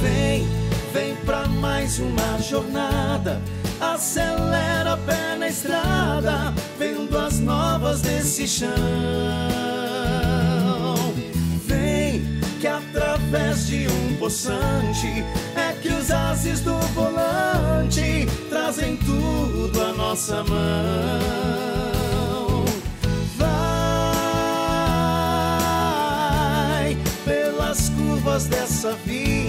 Vem, vem pra mais uma jornada. Acelera pé na estrada, vendo as novas desse chão. Vem, que através de um poçante é que os ases do volante trazem tudo à nossa mão. Vai pelas curvas dessa vida,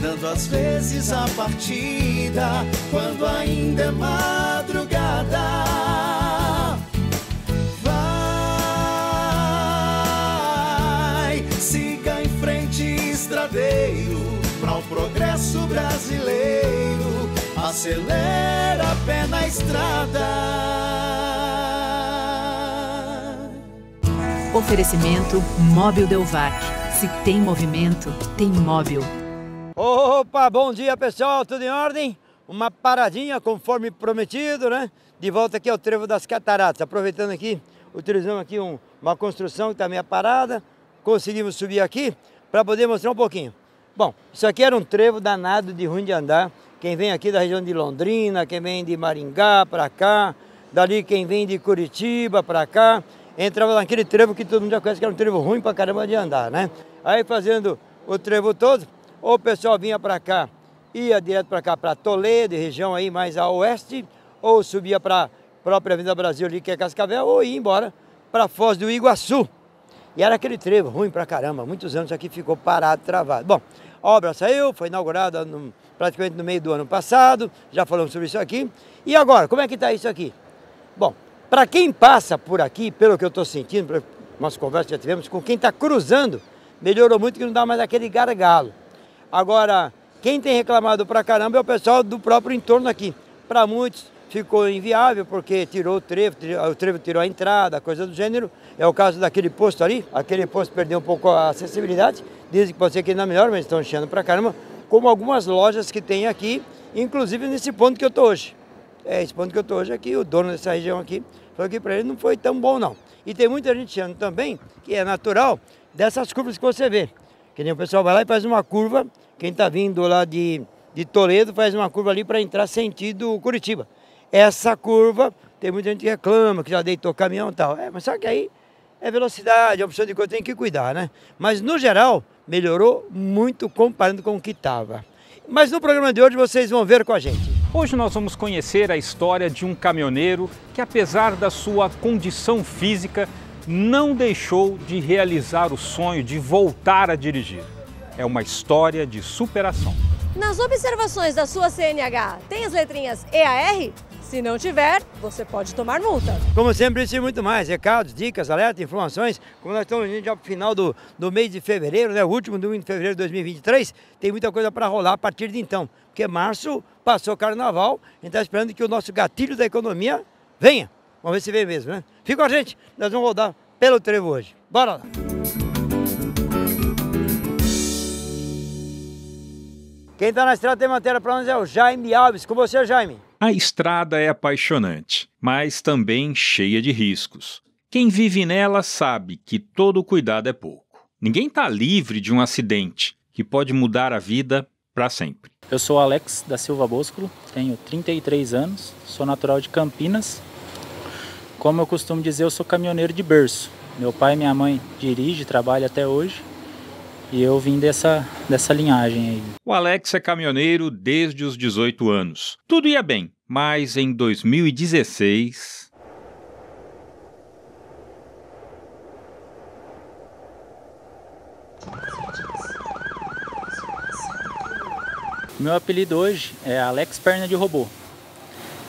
dando às vezes a partida quando ainda é madrugada. Vai, siga em frente, estradeiro, para o progresso brasileiro. Acelera pé na estrada. Oferecimento Móvel Delvac. Se tem movimento, tem móvel. Opa, bom dia pessoal, tudo em ordem? Uma paradinha conforme prometido, né? De volta aqui ao Trevo das Cataratas, aproveitando aqui, utilizamos aqui um- uma construção que está meio parada, conseguimos subir aqui para poder mostrar um pouquinho. Bom, isso aqui era um trevo danado de ruim de andar. Quem vem aqui da região de Londrina, quem vem de Maringá para cá, dali quem vem de Curitiba para cá, entrava naquele trevo que todo mundo já conhece que era um trevo ruim para caramba de andar, né? Aí fazendo o trevo todo, ou o pessoal vinha para cá, ia direto para cá, para Toledo, região aí mais a oeste, ou subia para a própria Avenida Brasil ali, que é Cascavel, ou ia embora para Foz do Iguaçu. E era aquele trevo ruim pra caramba, muitos anos aqui ficou parado, travado. Bom, a obra saiu, foi inaugurada no- praticamente no meio do ano passado, já falamos sobre isso aqui. E agora, como é que está isso aqui? Bom, para quem passa por aqui, pelo que eu estou sentindo, umas conversas que já tivemos, com quem está cruzando, melhorou muito que não dá mais aquele gargalo. Agora, quem tem reclamado pra caramba é o pessoal do próprio entorno aqui. Para muitos ficou inviável porque tirou o trevo, o trevo tirou a entrada, coisa do gênero. É o caso daquele posto ali, aquele posto perdeu um pouco a acessibilidade. Dizem que pode ser que ainda melhor, mas estão enchendo pra caramba. Como algumas lojas que tem aqui, inclusive nesse ponto que eu tô hoje. É, esse ponto que eu estou hoje aqui, o dono dessa região aqui, falou que para ele não foi tão bom não. E tem muita gente achando também, que é natural, dessas curvas que você vê. Que nem o pessoal vai lá e faz uma curva, quem está vindo lá de, de Toledo faz uma curva ali para entrar sentido Curitiba. Essa curva, tem muita gente que reclama, que já deitou caminhão e tal. É, mas só que aí é velocidade, é opção de coisa, tem que cuidar, né? Mas no geral, melhorou muito comparando com o que estava. Mas no programa de hoje vocês vão ver com a gente. Hoje nós vamos conhecer a história de um caminhoneiro que, apesar da sua condição física, não deixou de realizar o sonho de voltar a dirigir. É uma história de superação. Nas observações da sua CNH, tem as letrinhas EAR? Se não tiver, você pode tomar multa. Como sempre, isso e muito mais. Recados, dicas, alertas, informações. Como nós estamos indo já para o final do, do mês de fevereiro, né? o último domingo de fevereiro de 2023, tem muita coisa para rolar a partir de então. Porque março passou carnaval, a gente está esperando que o nosso gatilho da economia venha. Vamos ver se vem mesmo, né? Fica com a gente, nós vamos rodar pelo trevo hoje. Bora lá! Quem está na estrada tem matéria para nós é o Jaime Alves. Com você, Jaime. A estrada é apaixonante, mas também cheia de riscos. Quem vive nela sabe que todo cuidado é pouco. Ninguém está livre de um acidente que pode mudar a vida para sempre. Eu sou Alex da Silva Bosco, tenho 33 anos, sou natural de Campinas. Como eu costumo dizer, eu sou caminhoneiro de berço. Meu pai e minha mãe dirigem, trabalham até hoje. E eu vim dessa, dessa linhagem aí. O Alex é caminhoneiro desde os 18 anos. Tudo ia bem, mas em 2016. Meu apelido hoje é Alex Perna de Robô.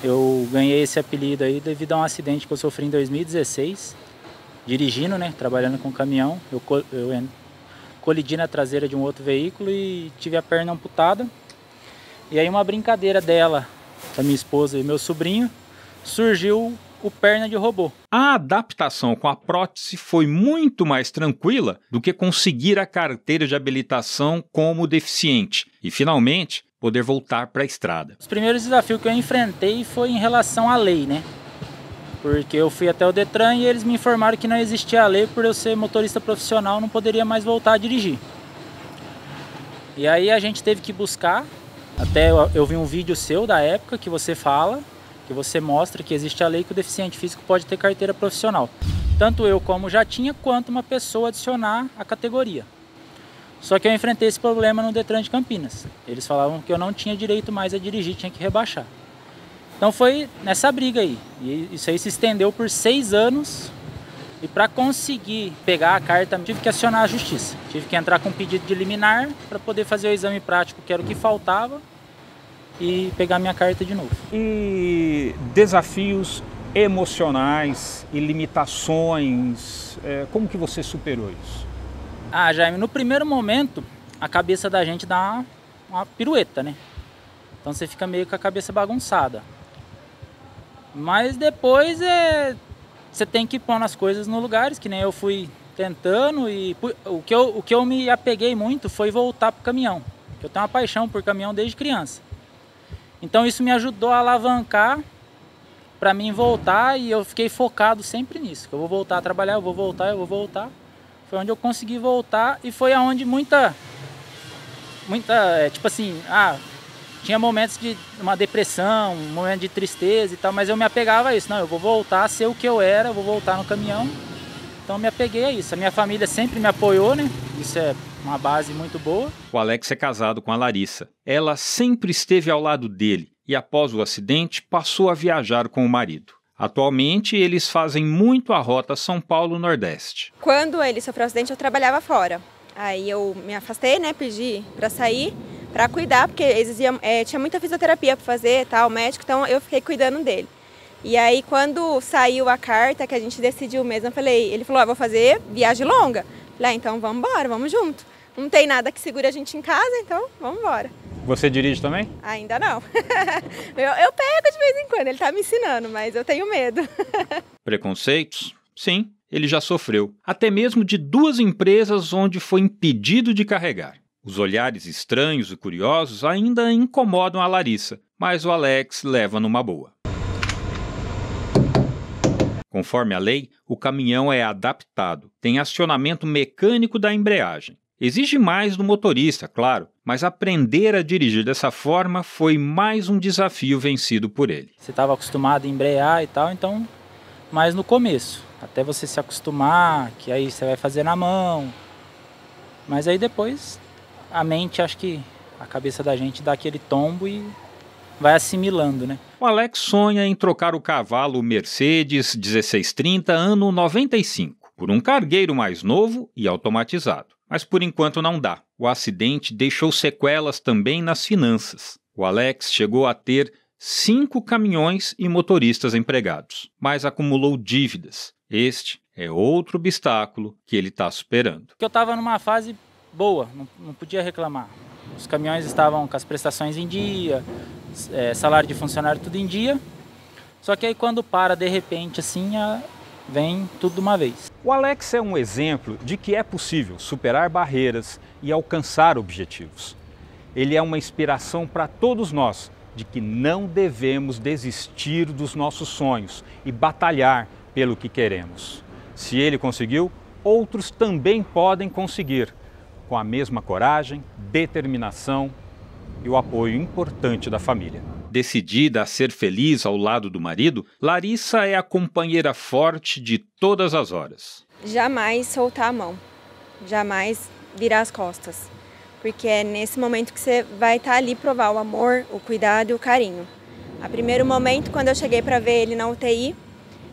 Eu ganhei esse apelido aí devido a um acidente que eu sofri em 2016, dirigindo, né, trabalhando com caminhão. Eu, eu colidi na traseira de um outro veículo e tive a perna amputada. E aí uma brincadeira dela, da minha esposa e meu sobrinho, surgiu o perna de robô. A adaptação com a prótese foi muito mais tranquila do que conseguir a carteira de habilitação como deficiente e, finalmente, poder voltar para a estrada. Os primeiros desafios que eu enfrentei foi em relação à lei, né? Porque eu fui até o Detran e eles me informaram que não existia a lei por eu ser motorista profissional, não poderia mais voltar a dirigir. E aí a gente teve que buscar, até eu, vi um vídeo seu da época que você fala, que você mostra que existe a lei que o deficiente físico pode ter carteira profissional. Tanto eu como já tinha, quanto uma pessoa adicionar a categoria. Só que eu enfrentei esse problema no Detran de Campinas. Eles falavam que eu não tinha direito mais a dirigir, tinha que rebaixar. Então foi nessa briga aí. E isso aí se estendeu por seis anos. E para conseguir pegar a carta, tive que acionar a justiça. Tive que entrar com um pedido de liminar para poder fazer o exame prático, que era o que faltava, e pegar minha carta de novo. E desafios emocionais e limitações, é, como que você superou isso? Ah, Jaime, no primeiro momento, a cabeça da gente dá uma, pirueta, né? Então você fica meio com a cabeça bagunçada. Mas depois é você tem que pôr as coisas no lugares, que nem eu fui tentando e o que eu, o que eu me apeguei muito foi voltar pro caminhão. Eu tenho uma paixão por caminhão desde criança. Então isso me ajudou a alavancar para mim voltar e eu fiquei focado sempre nisso. Eu vou voltar a trabalhar, eu vou voltar, eu vou voltar. Foi onde eu consegui voltar e foi aonde muita muita, é, tipo assim, ah, tinha momentos de uma depressão, um momento de tristeza e tal, mas eu me apegava a isso. Não, eu vou voltar a ser o que eu era, eu vou voltar no caminhão. Então me apeguei a isso. A minha família sempre me apoiou, né? Isso é uma base muito boa. O Alex é casado com a Larissa. Ela sempre esteve ao lado dele e após o acidente passou a viajar com o marido. Atualmente, eles fazem muito a rota São Paulo-Nordeste. Quando ele sofreu o acidente, eu trabalhava fora. Aí eu me afastei, né? Pedi para sair para cuidar, porque exigia, é, tinha muita fisioterapia para fazer, tal, médico, então eu fiquei cuidando dele. E aí quando saiu a carta que a gente decidiu mesmo, eu falei, ele falou, ah, vou fazer viagem longa. Falei, ah, então vamos embora, vamos junto. Não tem nada que segure a gente em casa, então vamos embora. Você dirige também? Ainda não. eu, eu pego de vez em quando, ele está me ensinando, mas eu tenho medo. Preconceitos? Sim, ele já sofreu. Até mesmo de duas empresas onde foi impedido de carregar. Os olhares estranhos e curiosos ainda incomodam a Larissa, mas o Alex leva numa boa. Conforme a lei, o caminhão é adaptado, tem acionamento mecânico da embreagem. Exige mais do motorista, claro, mas aprender a dirigir dessa forma foi mais um desafio vencido por ele. Você estava acostumado a embrear e tal, então, mas no começo, até você se acostumar, que aí você vai fazer na mão. Mas aí depois a mente, acho que a cabeça da gente dá aquele tombo e vai assimilando, né? O Alex sonha em trocar o cavalo Mercedes 1630 ano 95 por um cargueiro mais novo e automatizado. Mas por enquanto não dá. O acidente deixou sequelas também nas finanças. O Alex chegou a ter cinco caminhões e motoristas empregados, mas acumulou dívidas. Este é outro obstáculo que ele está superando. Eu estava numa fase boa, não, não podia reclamar. Os caminhões estavam com as prestações em dia, é, salário de funcionário tudo em dia. Só que aí quando para de repente assim, a, vem tudo de uma vez. O Alex é um exemplo de que é possível superar barreiras e alcançar objetivos. Ele é uma inspiração para todos nós de que não devemos desistir dos nossos sonhos e batalhar pelo que queremos. Se ele conseguiu, outros também podem conseguir com a mesma coragem, determinação e o apoio importante da família. Decidida a ser feliz ao lado do marido, Larissa é a companheira forte de todas as horas. Jamais soltar a mão, jamais virar as costas, porque é nesse momento que você vai estar ali provar o amor, o cuidado e o carinho. A primeiro momento, quando eu cheguei para ver ele na UTI,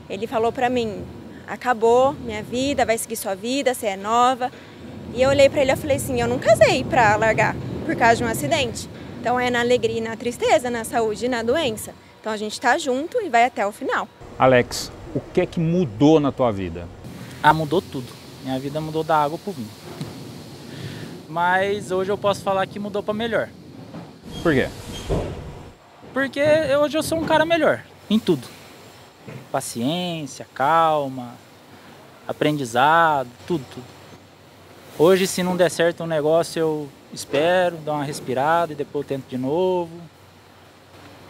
ele falou para mim: acabou minha vida, vai seguir sua vida, você é nova, e eu olhei para ele e falei assim: eu não casei para largar por causa de um acidente. Então é na alegria e na tristeza, na saúde e na doença. Então a gente está junto e vai até o final. Alex, o que é que mudou na tua vida? Ah, mudou tudo. Minha vida mudou da água pro vinho. Mas hoje eu posso falar que mudou para melhor. Por quê? Porque hoje eu sou um cara melhor em tudo. Paciência, calma, aprendizado, tudo, tudo. Hoje, se não der certo um negócio, eu espero, dou uma respirada e depois tento de novo.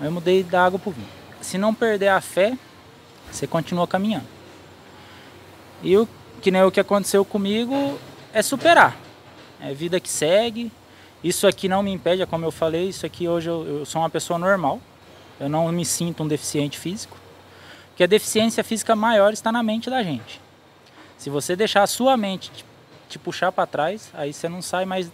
Eu mudei da água pro vinho. Se não perder a fé, você continua caminhando. E o que nem o que aconteceu comigo é superar. É vida que segue. Isso aqui não me impede, é como eu falei, isso aqui hoje eu, eu sou uma pessoa normal. Eu não me sinto um deficiente físico. Porque a deficiência física maior está na mente da gente. Se você deixar a sua mente te, te puxar para trás, aí você não sai mais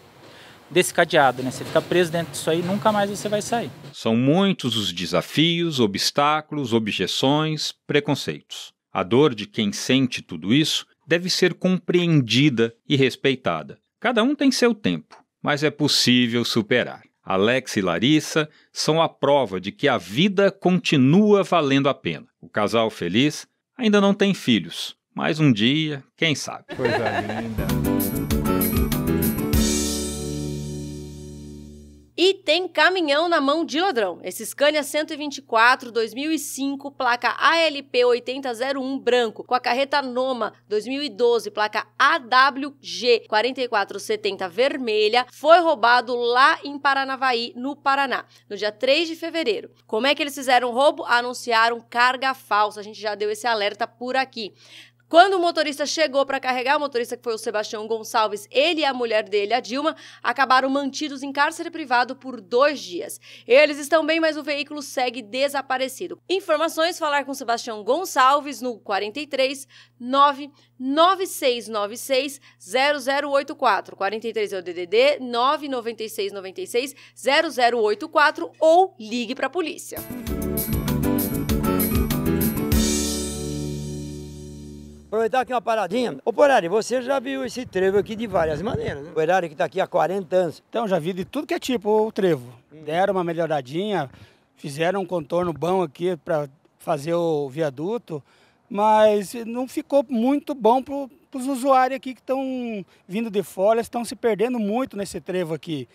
desse cadeado, né? Você fica preso dentro disso aí, nunca mais você vai sair. São muitos os desafios, obstáculos, objeções, preconceitos. A dor de quem sente tudo isso deve ser compreendida e respeitada. Cada um tem seu tempo, mas é possível superar. Alex e Larissa são a prova de que a vida continua valendo a pena. O casal feliz ainda não tem filhos, mas um dia, quem sabe. Coisa linda. E tem caminhão na mão de ladrão. Esse Scania 124 2005, placa ALP 8001 branco, com a carreta Noma 2012, placa AWG 4470 vermelha, foi roubado lá em Paranavaí, no Paraná, no dia 3 de fevereiro. Como é que eles fizeram o roubo? Anunciaram carga falsa. A gente já deu esse alerta por aqui. Quando o motorista chegou para carregar, o motorista que foi o Sebastião Gonçalves, ele e a mulher dele, a Dilma, acabaram mantidos em cárcere privado por dois dias. Eles estão bem, mas o veículo segue desaparecido. Informações: falar com Sebastião Gonçalves no 43 99696 0084. 43 é o DDD 99696 0084 ou ligue para a polícia. Aproveitar aqui uma paradinha. Ô Porari, você já viu esse trevo aqui de várias maneiras, né? O Porari que está aqui há 40 anos. Então, já vi de tudo que é tipo o trevo. Deram uma melhoradinha, fizeram um contorno bom aqui para fazer o viaduto, mas não ficou muito bom para os usuários aqui que estão vindo de fora, estão se perdendo muito nesse trevo aqui.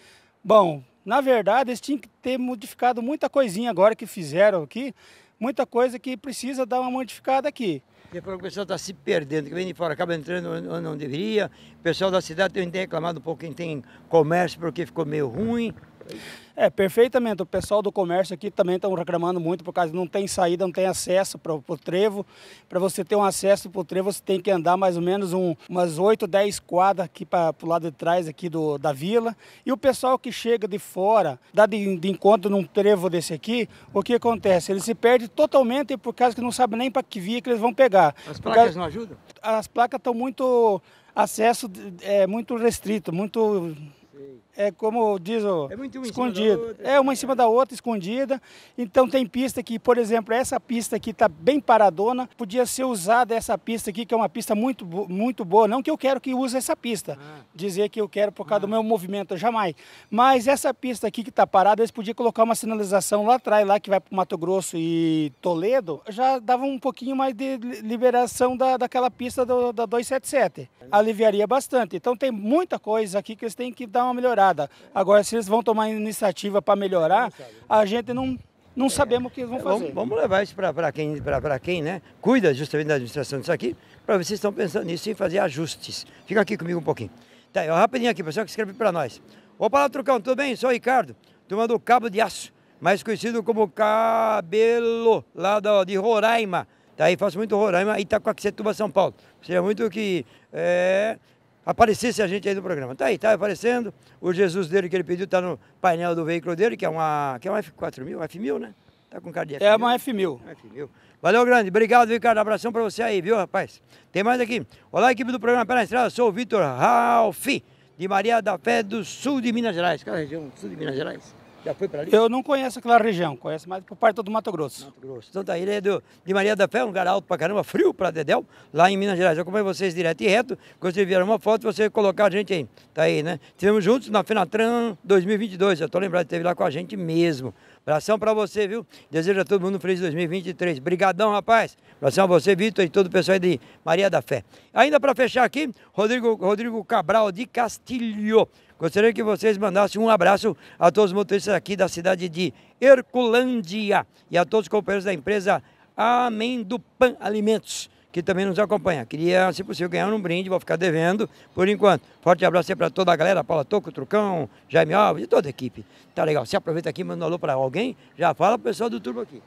Bom, na verdade, eles tinham que ter modificado muita coisinha agora que fizeram aqui, muita coisa que precisa dar uma modificada aqui. E o pessoal está se perdendo, que vem de fora, acaba entrando onde não deveria. O pessoal da cidade tem reclamado um pouco quem tem comércio porque ficou meio ruim. É, perfeitamente. O pessoal do comércio aqui também estão reclamando muito por causa que não tem saída, não tem acesso para o trevo. Para você ter um acesso para o trevo, você tem que andar mais ou menos um, umas 8, 10 quadras aqui para o lado de trás aqui do, da vila. E o pessoal que chega de fora, dá de, de encontro num trevo desse aqui, o que acontece? Ele se perde totalmente por causa que não sabe nem para que via que eles vão pegar. As placas causa, não ajudam? As placas estão muito... acesso é muito restrito, muito é como diz o é muito uma escondido. É uma em cima da outra, escondida. Então tem pista que, por exemplo, essa pista aqui está bem paradona. Podia ser usada essa pista aqui, que é uma pista muito, muito boa. Não que eu quero que use essa pista. Ah. Dizer que eu quero por causa ah. do meu movimento, jamais. Mas essa pista aqui que está parada, eles podiam colocar uma sinalização lá atrás, lá que vai para Mato Grosso e Toledo, já dava um pouquinho mais de liberação da, daquela pista do, da 277. Aliviaria bastante. Então tem muita coisa aqui que eles têm que dar uma melhorada. Agora, se eles vão tomar iniciativa para melhorar, a gente não, não sabemos o que eles vão fazer. Vamos, vamos levar isso para quem, quem né, cuida justamente da administração disso aqui, para ver se estão pensando nisso e fazer ajustes. Fica aqui comigo um pouquinho. Tá, eu rapidinho aqui, pessoal que escreve para nós. Opa lá, Trucão, tudo bem? Sou o Ricardo, turma do Cabo de Aço, mais conhecido como Cabelo, lá de Roraima. Tá aí, faço muito Roraima, Itacoaxetuba, São Paulo. Seria muito que é, aparecesse a gente aí no programa. Tá aí, tá aparecendo. O Jesus dele que ele pediu tá no painel do veículo dele, que é uma, que é uma F4000, F1000, né? Tá com cara de F1000. É uma F1000. F1000. Valeu, grande. Obrigado, Ricardo. Abração pra você aí, viu, rapaz? Tem mais aqui. Olá, equipe do programa Pela Estrada. Sou o Vitor Ralfi, de Maria da Fé do sul de Minas Gerais. Aquela região do sul de Minas Gerais. Já foi para ali? Eu não conheço aquela região, conheço mais por parte do Mato Grosso. Mato Grosso. Então tá, ele é do, de Maria da Fé, um lugar alto pra caramba, frio pra Dedéu, lá em Minas Gerais. Eu acompanho vocês direto e reto. Quando vocês viram uma foto, você colocar a gente aí. Tá aí, né? Tivemos juntos na Fenatran 2022. Eu tô lembrado, esteve lá com a gente mesmo. Abração para você, viu? Desejo a todo mundo um feliz 2023. Brigadão, rapaz. Abração a você, Vitor, e todo o pessoal aí de Maria da Fé. Ainda para fechar aqui, Rodrigo, Rodrigo Cabral de Castilho. Gostaria que vocês mandassem um abraço a todos os motoristas aqui da cidade de Herculândia e a todos os companheiros da empresa Amendopan Alimentos, que também nos acompanha. Queria, se possível, ganhar um brinde, vou ficar devendo por enquanto. Forte abraço aí para toda a galera, Paula Toco, Trucão, Jaime Alves e toda a equipe. Tá legal. Se aproveita aqui, manda um alô para alguém, já fala pro pessoal do Turbo aqui.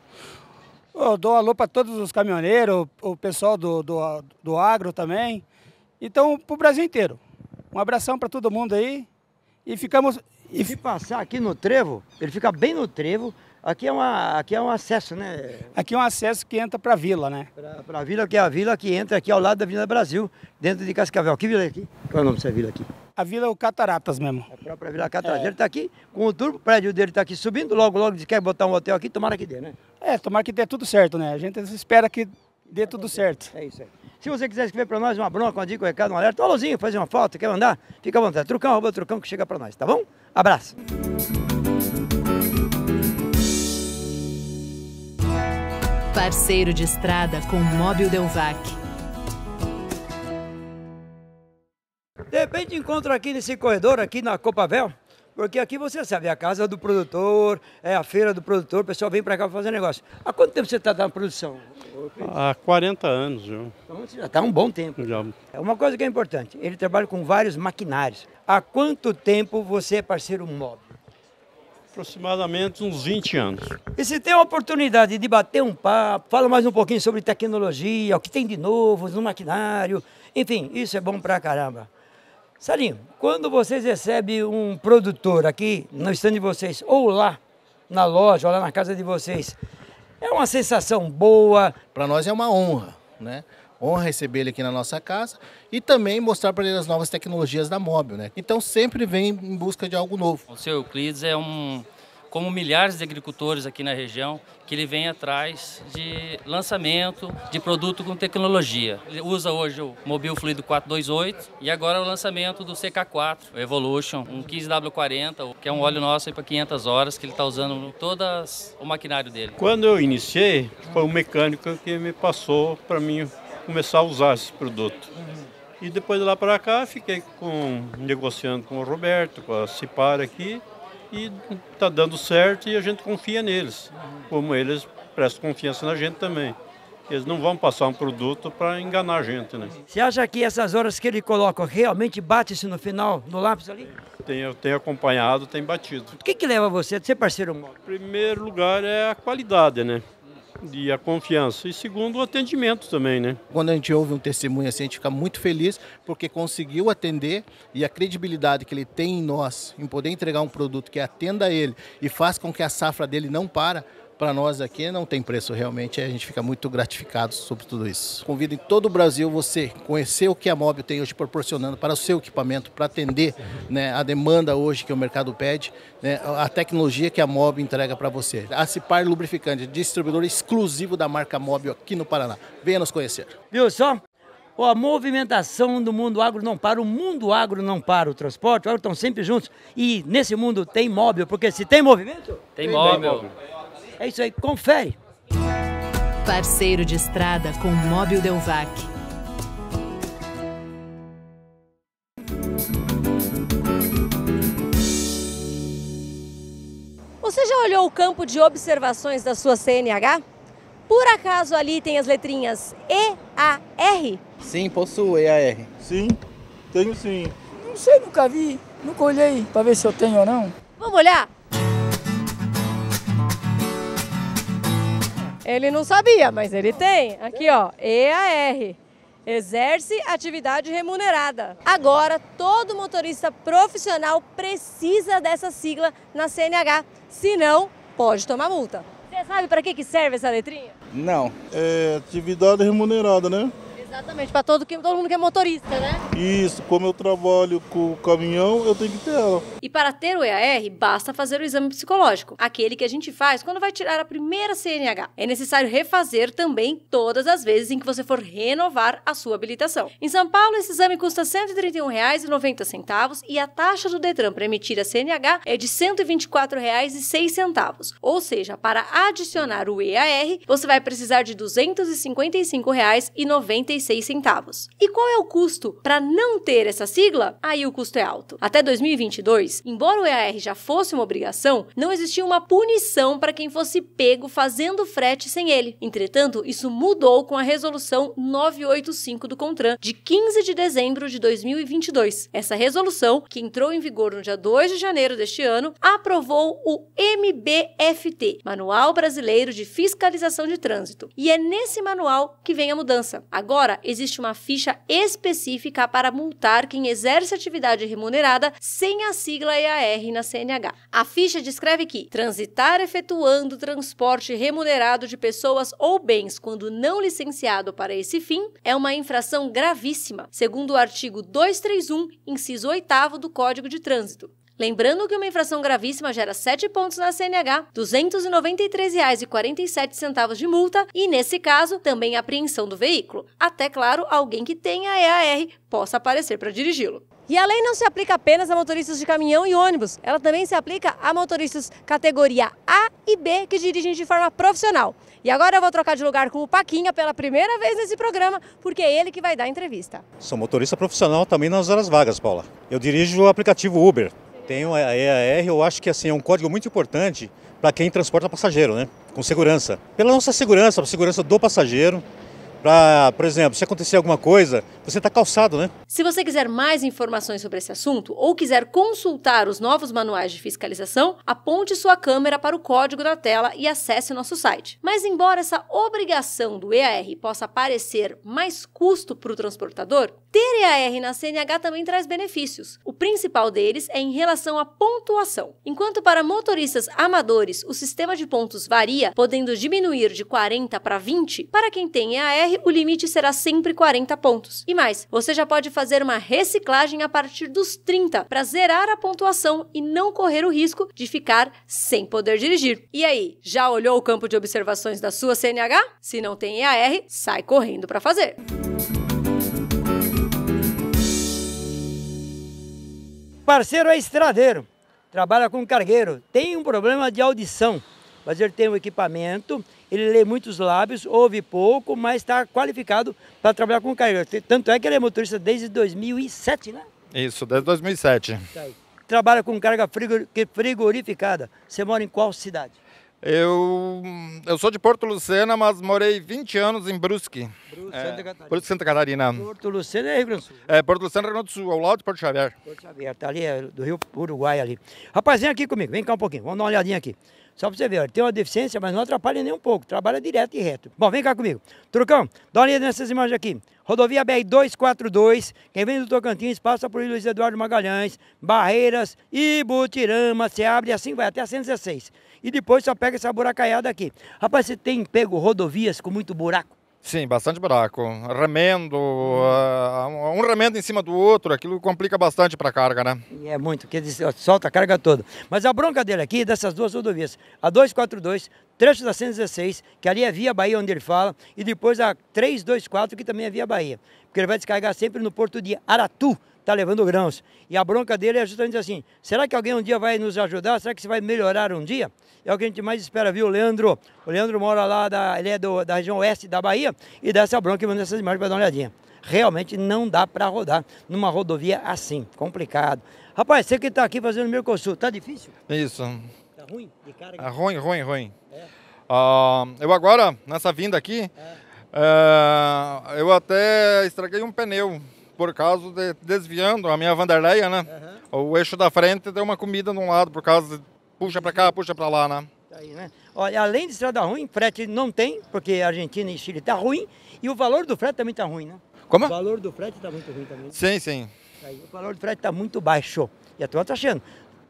Eu dou alô para todos os caminhoneiros, o pessoal do, do, do agro também. Então, para o Brasil inteiro. Um abração para todo mundo aí e ficamos, E se passar aqui no trevo, ele fica bem no trevo. Aqui é, uma, aqui é um acesso, né? Aqui é um acesso que entra para a vila, né? Para a vila, que é a vila que entra aqui ao lado da Vila Brasil, dentro de Cascavel. Que vila é aqui? Qual é o nome dessa vila aqui? A vila é o Cataratas mesmo. A própria Vila Cataratas. É. Ele está aqui com o turbo, o prédio dele está aqui subindo, logo, logo diz que quer botar um hotel aqui, tomara que dê, né? É, tomara que dê tudo certo, né? A gente espera que dê tudo certo. É isso aí. Se você quiser escrever para nós uma bronca, uma dica, um recado, um alerta, um alôzinho, fazer uma foto, quer mandar, fica à vontade. Trucão, arroba trucão que chega para nós, tá bom? Abraço. Parceiro de estrada com Móvel Delvac. De repente encontro aqui nesse corredor, aqui na Copavel, porque aqui você sabe, é a casa do produtor, é a feira do produtor, o pessoal vem para cá fazer negócio. Há quanto tempo você está na produção? Há 40 anos, já. Então já está um bom tempo. Já. É uma coisa que é importante, ele trabalha com vários maquinários. Há quanto tempo você é parceiro móvel? aproximadamente uns 20 anos. E se tem a oportunidade de bater um papo, fala mais um pouquinho sobre tecnologia, o que tem de novo no maquinário, enfim, isso é bom pra caramba. Salinho, quando vocês recebem um produtor aqui no stand de vocês, ou lá na loja, ou lá na casa de vocês, é uma sensação boa? Para nós é uma honra, né? honra receber ele aqui na nossa casa e também mostrar para ele as novas tecnologias da móvel, né? Então sempre vem em busca de algo novo. O seu Euclides é um como milhares de agricultores aqui na região, que ele vem atrás de lançamento de produto com tecnologia. Ele usa hoje o Mobil Fluido 428 e agora o lançamento do CK4, o Evolution, um 15W40, que é um óleo nosso para 500 horas, que ele está usando todo o maquinário dele. Quando eu iniciei, foi um mecânico que me passou para mim começar a usar esse produto. E depois de lá para cá, fiquei com, negociando com o Roberto, com a Cipar aqui, e está dando certo e a gente confia neles, como eles prestam confiança na gente também. Eles não vão passar um produto para enganar a gente, né? Você acha que essas horas que ele coloca realmente bate-se no final, no lápis ali? Tenho, tenho acompanhado, tem batido. O que, que leva você a ser parceiro móvel? Em primeiro lugar é a qualidade, né? E a confiança. E segundo, o atendimento também, né? Quando a gente ouve um testemunho assim, a gente fica muito feliz porque conseguiu atender e a credibilidade que ele tem em nós, em poder entregar um produto que atenda a ele e faz com que a safra dele não para, para nós aqui não tem preço realmente, a gente fica muito gratificado sobre tudo isso. Convido em todo o Brasil você conhecer o que a Móvel tem hoje proporcionando para o seu equipamento, para atender né, a demanda hoje que o mercado pede, né, a tecnologia que a Móvel entrega para você. A Cipar Lubrificante, distribuidor exclusivo da marca Móvel aqui no Paraná. Venha nos conhecer. Viu só? a movimentação do mundo agro não para, o mundo agro não para, o transporte, o agro estão sempre juntos. E nesse mundo tem móvel, porque se tem movimento... Tem, tem móvel. móvel. É isso aí, confere. Parceiro de estrada com Móvel Delvac. Você já olhou o campo de observações da sua CNH? Por acaso ali tem as letrinhas EAR? Sim, possuo EAR. Sim, tenho sim. Não sei, nunca vi, nunca olhei para ver se eu tenho ou não. Vamos olhar? Ele não sabia, mas ele tem. Aqui, ó, EAR. Exerce atividade remunerada. Agora, todo motorista profissional precisa dessa sigla na CNH, senão pode tomar multa. Você sabe para que, que serve essa letrinha? Não. É atividade remunerada, né? Exatamente, para todo, todo mundo que é motorista, né? Isso, como eu trabalho com o caminhão, eu tenho que ter ela. E para ter o EAR, basta fazer o exame psicológico, aquele que a gente faz quando vai tirar a primeira CNH. É necessário refazer também todas as vezes em que você for renovar a sua habilitação. Em São Paulo, esse exame custa R$ 131,90 e a taxa do Detran para emitir a CNH é de R$ 124,06. Ou seja, para adicionar o EAR, você vai precisar de R$ 255,95 centavos. E qual é o custo para não ter essa sigla? Aí o custo é alto. Até 2022, embora o EAR já fosse uma obrigação, não existia uma punição para quem fosse pego fazendo frete sem ele. Entretanto, isso mudou com a resolução 985 do CONTRAN de 15 de dezembro de 2022. Essa resolução, que entrou em vigor no dia 2 de janeiro deste ano, aprovou o MBFT, Manual Brasileiro de Fiscalização de Trânsito. E é nesse manual que vem a mudança. Agora fora, existe uma ficha específica para multar quem exerce atividade remunerada sem a sigla EAR na CNH. A ficha descreve que transitar efetuando transporte remunerado de pessoas ou bens quando não licenciado para esse fim é uma infração gravíssima, segundo o artigo 231, inciso 8 do Código de Trânsito. Lembrando que uma infração gravíssima gera 7 pontos na CNH, R$ 293,47 de multa e, nesse caso, também apreensão do veículo, até, claro, alguém que tenha EAR possa aparecer para dirigi-lo. E a lei não se aplica apenas a motoristas de caminhão e ônibus, ela também se aplica a motoristas categoria A e B que dirigem de forma profissional. E agora eu vou trocar de lugar com o Paquinha pela primeira vez nesse programa, porque é ele que vai dar a entrevista. Sou motorista profissional também nas horas vagas, Paula. Eu dirijo o aplicativo Uber. Tenho a EAR, eu acho que assim, é um código muito importante para quem transporta passageiro, né? Com segurança. Pela nossa segurança, a segurança do passageiro, para, por exemplo, se acontecer alguma coisa, você está calçado, né? Se você quiser mais informações sobre esse assunto ou quiser consultar os novos manuais de fiscalização, aponte sua câmera para o código da tela e acesse nosso site. Mas, embora essa obrigação do EAR possa parecer mais custo para o transportador, ter EAR na CNH também traz benefícios. O principal deles é em relação à pontuação. Enquanto para motoristas amadores o sistema de pontos varia, podendo diminuir de 40 para 20, para quem tem EAR o limite será sempre 40 pontos. E mais, você já pode fazer uma reciclagem a partir dos 30 para zerar a pontuação e não correr o risco de ficar sem poder dirigir. E aí, já olhou o campo de observações da sua CNH? Se não tem EAR, sai correndo para fazer. Parceiro é estradeiro, trabalha com cargueiro, tem um problema de audição, mas ele tem um equipamento, ele lê muitos lábios, ouve pouco, mas está qualificado para trabalhar com cargueiro. Tanto é que ele é motorista desde 2007, né? Isso, desde 2007. Trabalha com carga frigorificada. Você mora em qual cidade? Eu, eu sou de Porto Lucena, mas morei 20 anos em Brusque. Brusque, é, Santa Catarina. Brusque, Santa Catarina. Porto Lucena é Rio Grande do Sul. É, Porto Lucena, Rio Grande do Sul, ao lado de Porto Xavier. Porto Xavier, tá ali, é do Rio Uruguai ali. Rapaz, vem aqui comigo, vem cá um pouquinho, vamos dar uma olhadinha aqui. Só pra você ver, ele tem uma deficiência, mas não atrapalha nem um pouco, trabalha direto e reto. Bom, vem cá comigo. Trucão, dá uma olhada nessas imagens aqui. Rodovia BR-242, quem vem do Tocantins passa por Luiz Eduardo Magalhães, Barreiras, Ibutirama, se abre e assim vai até a 116. E depois só pega essa buracaiada aqui. Rapaz, você tem pego rodovias com muito buraco? Sim, bastante buraco. Remendo, uh, um remendo em cima do outro, aquilo complica bastante para a carga, né? E é muito, que solta a carga toda. Mas a bronca dele aqui dessas duas rodovias, a 242, trecho da 116, que ali é via Bahia onde ele fala, e depois a 324, que também é via Bahia. Porque ele vai descarregar sempre no porto de Aratu, tá levando grãos. E a bronca dele é justamente assim: será que alguém um dia vai nos ajudar? Será que isso vai melhorar um dia? É o que a gente mais espera, viu, Leandro? O Leandro mora lá, da, ele é do, da região oeste da Bahia e dessa bronca e manda essas imagens para dar uma olhadinha. Realmente não dá para rodar numa rodovia assim, complicado. Rapaz, você que está aqui fazendo Mercosul, tá difícil? Isso. Tá ruim de? É ruim, ruim, ruim. É. Uh, eu agora, nessa vinda aqui, é. uh, eu até estraguei um pneu por causa de desviando a minha Vanderleia, né? Uhum. O eixo da frente deu uma comida de um lado por causa de puxa para cá, puxa para lá, né? Tá aí, né? Olha, além de estrada ruim, frete não tem, porque Argentina e Chile tá ruim e o valor do frete também tá ruim, né? Como? O valor do frete tá muito ruim também. Sim, sim. Tá aí, o valor do frete tá muito baixo. E a turma tá achando.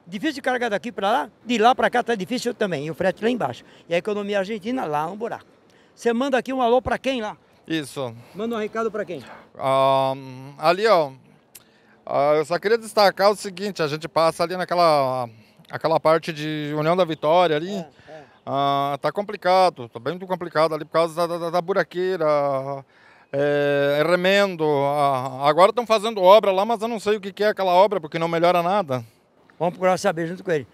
Difícil de carregar daqui para lá, de lá para cá tá difícil também. E o frete lá embaixo. E a economia argentina lá um buraco. Você manda aqui um alô para quem lá? Isso. Manda um recado para quem? Um, ali, ó. Uh, eu só queria destacar o seguinte: a gente passa ali naquela aquela parte de União da Vitória ali. É, é. Uh, tá complicado, tá bem muito complicado ali por causa da, da, da buraqueira. É, remendo. Uh, agora estão fazendo obra lá, mas eu não sei o que, que é aquela obra, porque não melhora nada. Vamos procurar saber junto com ele.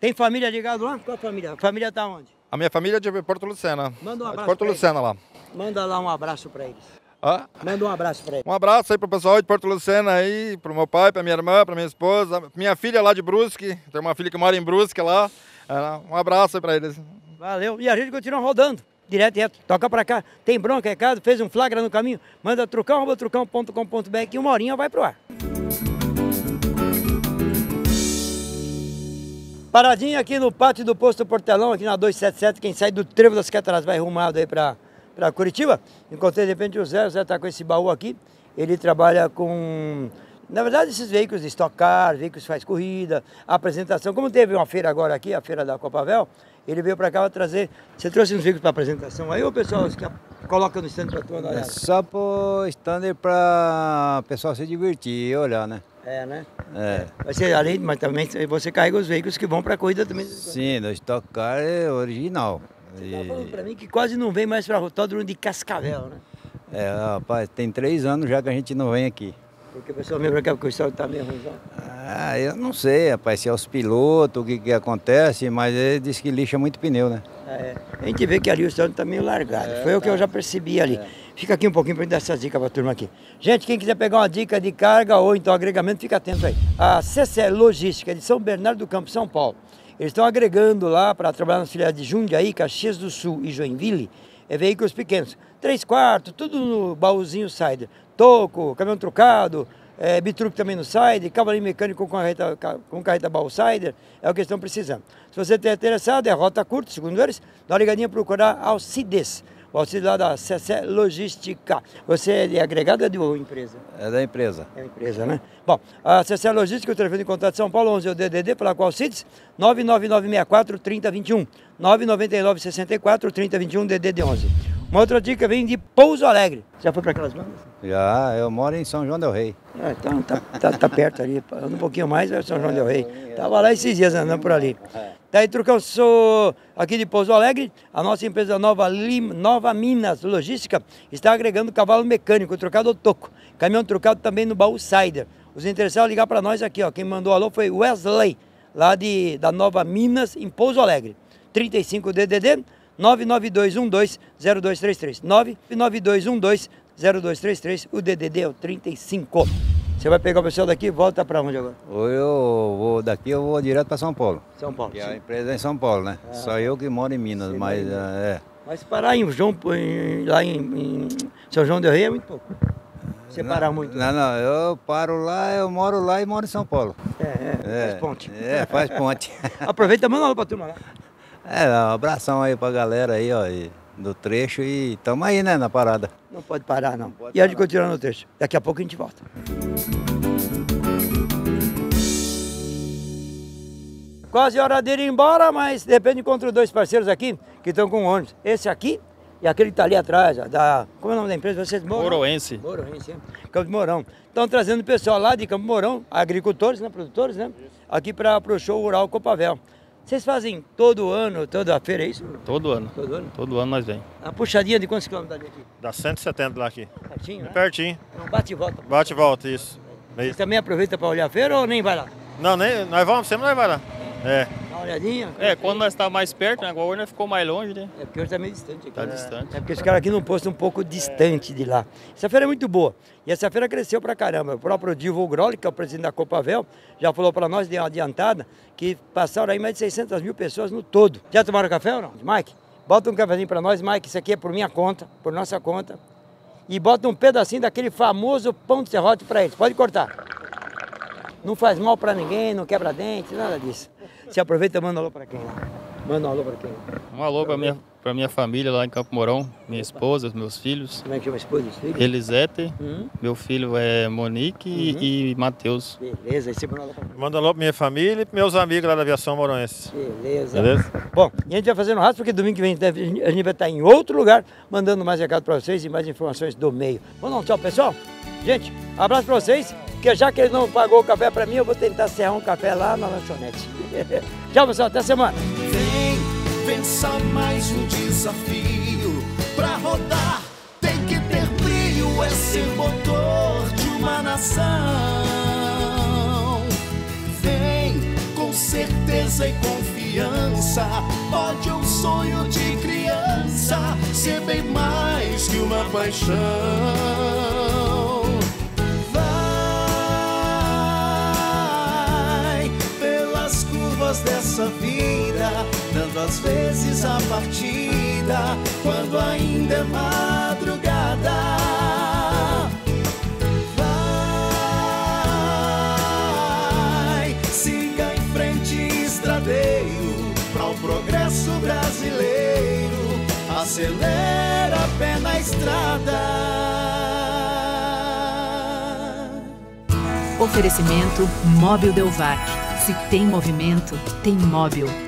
Tem família ligado lá? Qual família? A família tá onde? A minha família é de Porto Lucena. Manda um abraço. De Porto Lucena lá. Manda lá um abraço para eles. Ah? Manda um abraço para eles. Um abraço aí pro pessoal de Porto Lucena aí, pro meu pai, pra minha irmã, pra minha esposa, minha filha lá de Brusque, tem uma filha que mora em Brusque lá. Um abraço aí pra eles. Valeu. E a gente continua rodando. Direto, direto. Toca pra cá. Tem bronca, recado, fez um flagra no caminho. Manda trucão, trucão.com.br que uma horinha vai pro ar. Paradinha aqui no pátio do posto Portelão, aqui na 277. Quem sai do Trevo das Cataratas vai arrumado aí pra para Curitiba. Encontrei de repente o Zé, o Zé está com esse baú aqui. Ele trabalha com, na verdade, esses veículos de Stock Car, veículos que faz corrida, apresentação. Como teve uma feira agora aqui, a feira da Copavel, ele veio para cá para trazer. Você trouxe uns veículos para apresentação aí, ou o pessoal que coloca no stand para tu andar? É só pro stand para o pessoal se divertir e olhar, né? É, né? É. Ser além, mas também você carrega os veículos que vão para a corrida também. Sim, do Stock Car é original. Você tá falando para mim que quase não vem mais para Autódromo de Cascavel, né? É, rapaz, tem três anos já que a gente não vem aqui. Porque o pessoal lembra que o pessoal está meio ruim. Ah, eu não sei, rapaz, se é os pilotos, o que, que acontece, mas ele diz que lixa muito pneu, né? É, a gente vê que ali o stand está meio largado. É, Foi o que tá. eu já percebi ali. Fica aqui um pouquinho para dar essas dicas para a turma aqui. Gente, quem quiser pegar uma dica de carga ou então agregamento, fica atento aí. A CCE Logística de São Bernardo do Campo, São Paulo. Eles estão agregando lá para trabalhar nas filiais de Jundiaí, Caxias do Sul e Joinville, é veículos pequenos. Três quartos, tudo no baúzinho Sider. Toco, caminhão trocado, é, bitruque também no Sider, cavalinho mecânico com carreta, ca- com carreta baú Sider, é o que eles estão precisando. Se você estiver interessado, é rota curta, segundo eles, dá uma ligadinha procurar Alcides. O lá da CC Logística. Você é agregado ou é de uma empresa? É da empresa. É uma empresa, né? Bom, a CC Logística, o telefone de contato de São Paulo, 11 é o DDD, falar com o Alcides, 99964 3021, 999 64 3021, DDD 11. Uma outra dica vem de Pouso Alegre. Já foi para aquelas bandas? Já, eu moro em São João del Rei. Ah, então tá, tá, tá perto ali, um pouquinho mais, é São João del Rei. Tava lá esses dias andando por ali. Daí, Trucão, sou aqui de Pouso Alegre, a nossa empresa Nova, Lim, Nova Minas Logística está agregando cavalo mecânico, trocado ou toco. Caminhão trocado também no baú Sider. Os interessados ligar para nós aqui, ó. Quem mandou alô foi Wesley, lá de, da Nova Minas, em Pouso Alegre. 35 DDD 99212-0233. 99212-0233. O DDD é o 35. Você vai pegar o pessoal daqui e volta para onde agora? Eu vou daqui, eu vou direto para São Paulo. São Paulo. Que a empresa é em São Paulo, né? Ah. Só eu que moro em Minas, Você mas é. Mas parar em João, em- lá em, em São João del Rei é muito pouco. Você parar muito. Não, não, eu paro lá, eu moro lá e moro em São Paulo. É, é, faz ponte. É, faz ponte. Aproveita e manda alô pra turma lá. É, um abração aí pra galera aí, ó, do trecho e tamo aí, né, na parada. Não pode parar, não. e a gente continua no texto. Daqui a pouco a gente volta. Quase hora de ir embora, mas de repente encontro dois parceiros aqui que estão com ônibus. Esse aqui e aquele que está ali atrás, ó, da. Como é o nome da empresa? Vocês Mourão? Moroense. Moroense, é. Campo Mourão. Estão trazendo o pessoal lá de Campo Mourão, agricultores, né, produtores, né? Aqui para o show rural Copavel. Vocês fazem todo ano, toda a feira, é isso? Todo ano. Todo ano? Todo ano nós vem. A puxadinha de quantos quilômetros dali aqui? Dá 170 lá aqui. Pertinho, né? Pertinho. Não bate e volta. Bate e volta, isso. Você também aproveita para olhar a feira ou nem vai lá? Não, nem, nós vamos, sempre nós vai lá. É. Dá uma olhadinha? É, quando nós tá mais perto, né? Agora nós ficou mais longe, né? É porque hoje tá meio distante aqui. Tá né? distante. É porque os caras aqui não postam um pouco distante de lá. Essa feira é muito boa. E essa feira cresceu pra caramba. O próprio Divo Groli, que é o presidente da Copavel, já falou para nós, deu uma adiantada, que passaram aí mais de 600 mil pessoas no todo. Já tomaram café ou não? Mike, bota um cafezinho para nós. Mike, isso aqui é por minha conta, por nossa conta. E bota um pedacinho daquele famoso pão de serrote para eles. Pode cortar. Não faz mal para ninguém, não quebra dente, nada disso. Você aproveita e manda um alô para quem lá? Manda um alô para quem? Um alô pra minha, pra minha família lá em Campo Mourão, minha esposa, meus filhos. Como é que chama a esposa e os filhos? Elisete, Uhum. meu filho é Monique e- e Matheus. Beleza, aí você manda alô pra Manda alô pra minha família e meus amigos lá da aviação moronense. Beleza. Beleza? Bom, e a gente vai fazendo rápido porque domingo que vem a gente vai estar em outro lugar mandando mais recado para vocês e mais informações do meio. Vamos dar um tchau, pessoal? Gente, abraço para vocês, porque já que ele não pagou o café para mim, eu vou tentar serrar um café lá na lanchonete. tchau, pessoal, até semana. Vem, vença mais um desafio. Pra rodar, tem que ter brilho, é ser motor de uma nação. Vem com certeza e confiança. Pode um sonho de criança ser bem mais que uma paixão. Dessa vida, dando às vezes a partida, quando ainda é madrugada. Vai, siga em frente, estradeiro, para o progresso brasileiro. A acelera pé na estrada. Oferecimento Móvel Delvac. Se tem movimento, tem móvel.